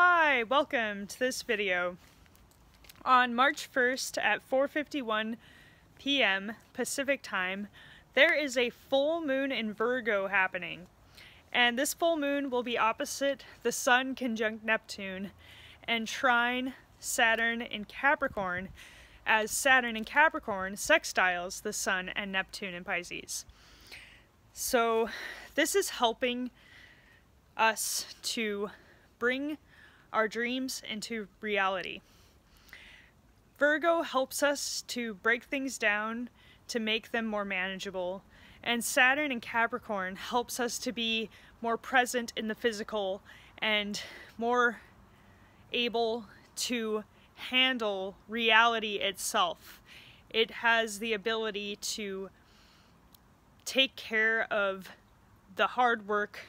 Hi, welcome to this video. On March 1st at 4.51 p.m. Pacific time, there is a full moon in Virgo happening. And this full moon will be opposite the Sun conjunct Neptune and trine Saturn in Capricorn as Saturn in Capricorn sextiles the Sun and Neptune in Pisces. So this is helping us to bring our dreams into reality. Virgo helps us to break things down to make them more manageable, and Saturn and Capricorn helps us to be more present in the physical and more able to handle reality itself. It has the ability to take care of the hard work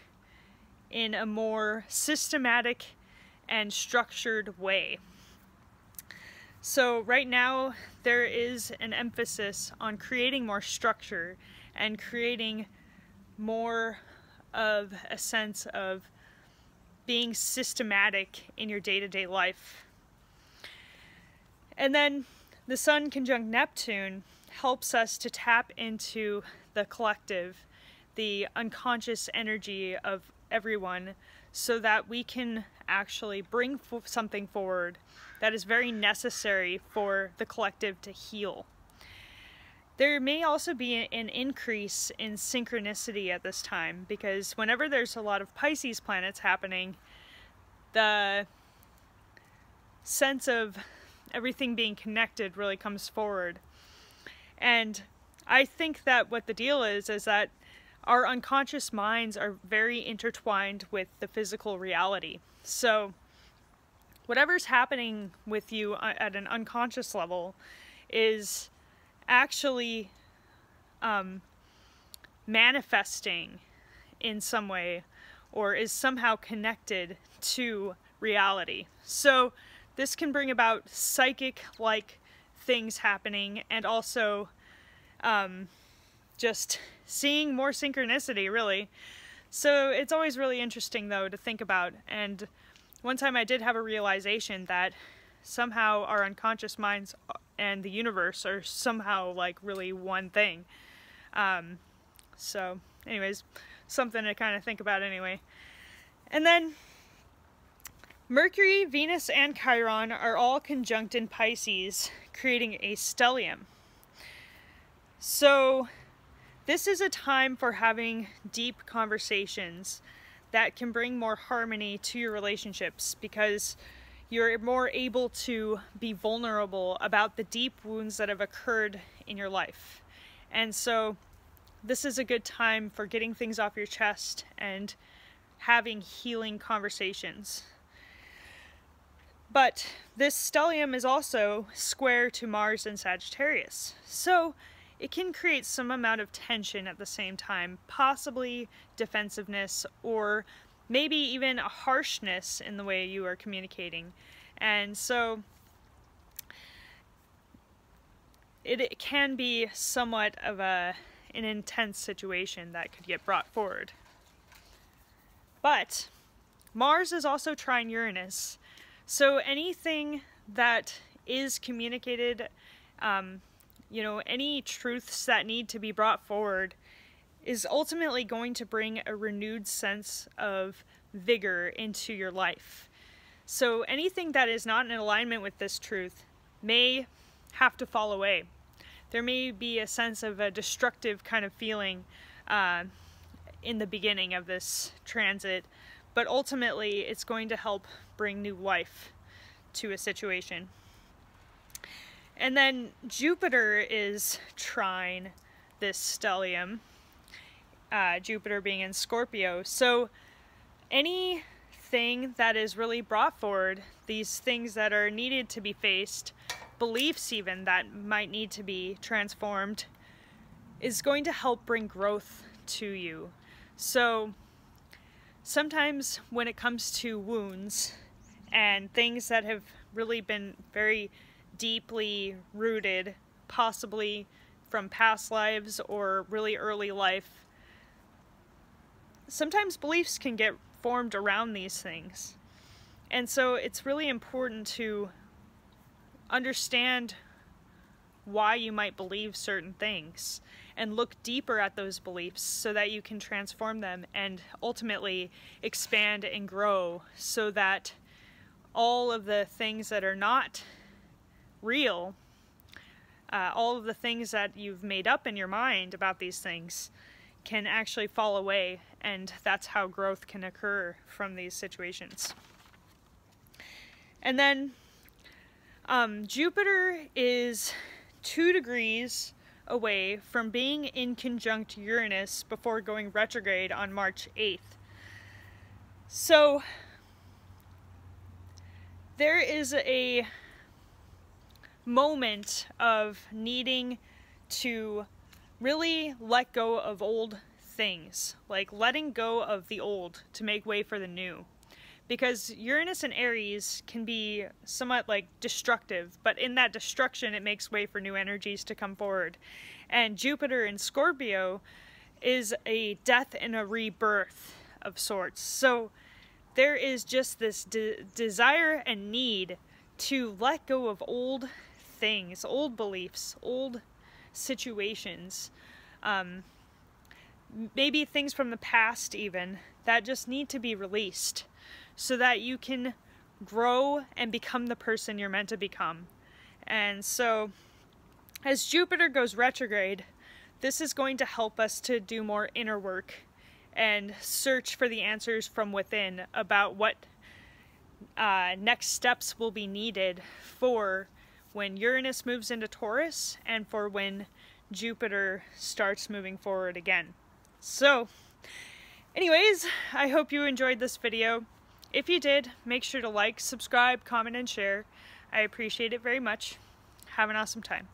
in a more systematic and structured way. So right now there is an emphasis on creating more structure and creating more of a sense of being systematic in your day-to-day -day life. And then the Sun conjunct Neptune helps us to tap into the collective, the unconscious energy of everyone so that we can actually bring something forward that is very necessary for the collective to heal. There may also be an increase in synchronicity at this time because whenever there's a lot of Pisces planets happening, the sense of everything being connected really comes forward. And I think that what the deal is is that our unconscious minds are very intertwined with the physical reality. So, whatever's happening with you at an unconscious level is actually um, manifesting in some way or is somehow connected to reality. So, this can bring about psychic like things happening and also um, just seeing more synchronicity, really. So it's always really interesting, though, to think about. And one time I did have a realization that somehow our unconscious minds and the universe are somehow like really one thing. Um, so, anyways, something to kind of think about anyway. And then Mercury, Venus, and Chiron are all conjunct in Pisces, creating a stellium. So this is a time for having deep conversations that can bring more harmony to your relationships because you're more able to be vulnerable about the deep wounds that have occurred in your life. And so this is a good time for getting things off your chest and having healing conversations. But this stellium is also square to Mars and Sagittarius. So it can create some amount of tension at the same time, possibly defensiveness or maybe even a harshness in the way you are communicating. And so it, it can be somewhat of a an intense situation that could get brought forward. But Mars is also trine Uranus, so anything that is communicated um, you know, any truths that need to be brought forward is ultimately going to bring a renewed sense of vigor into your life. So anything that is not in alignment with this truth may have to fall away. There may be a sense of a destructive kind of feeling uh, in the beginning of this transit, but ultimately it's going to help bring new life to a situation. And then Jupiter is trine this stellium, uh, Jupiter being in Scorpio. So anything that is really brought forward, these things that are needed to be faced, beliefs even that might need to be transformed, is going to help bring growth to you. So sometimes when it comes to wounds and things that have really been very deeply rooted, possibly from past lives or really early life. Sometimes beliefs can get formed around these things. And so it's really important to understand why you might believe certain things and look deeper at those beliefs so that you can transform them and ultimately expand and grow so that all of the things that are not real, uh, all of the things that you've made up in your mind about these things can actually fall away and that's how growth can occur from these situations. And then um, Jupiter is two degrees away from being inconjunct Uranus before going retrograde on March 8th. So there is a moment of needing to really let go of old things, like letting go of the old to make way for the new because Uranus and Aries can be somewhat like destructive, but in that destruction, it makes way for new energies to come forward. And Jupiter in Scorpio is a death and a rebirth of sorts. So there is just this de desire and need to let go of old things, old beliefs, old situations. Um, maybe things from the past, even, that just need to be released so that you can grow and become the person you're meant to become. And so, as Jupiter goes retrograde, this is going to help us to do more inner work and search for the answers from within about what uh, next steps will be needed for when Uranus moves into Taurus and for when Jupiter starts moving forward again. So, anyways, I hope you enjoyed this video. If you did, make sure to like, subscribe, comment, and share. I appreciate it very much. Have an awesome time.